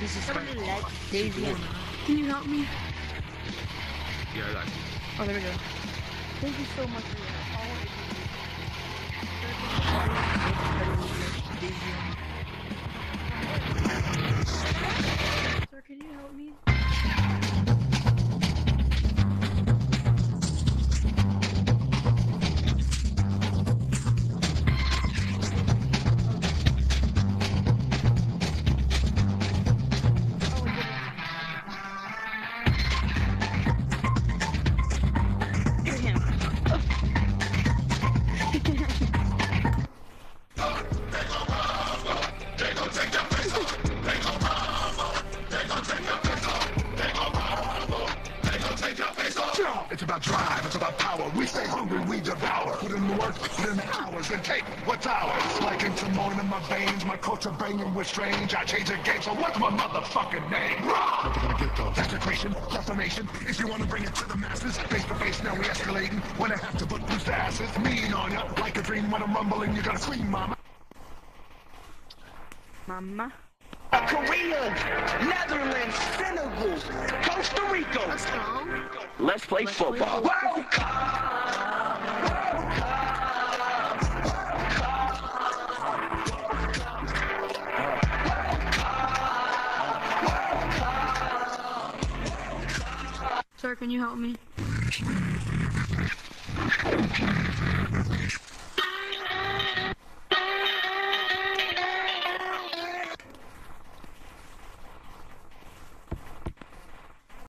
This is Somebody fine. let Daisy on. Can you help me? Yeah, I got you. Oh, there we go. Thank you so much for your help. Daisy on. Sir, can you help me? About drive, it's about power. We stay hungry, we devour. Put in the work, put in the hours, and take what's ours. Like into more in my veins, my culture banging with strange. I change the game, so what's my motherfucking name? Raw! Never gonna get those. Desecration, defamation. If you wanna bring it to the masses, face to face, now we escalating. When I have to put loose asses, mean on ya. Like a dream when I'm rumbling, you gotta scream, mama. Mama. Korea, Netherlands, Senegal, Costa Rica. Let's go. Let's play football. World Cup. Sir, can you help me?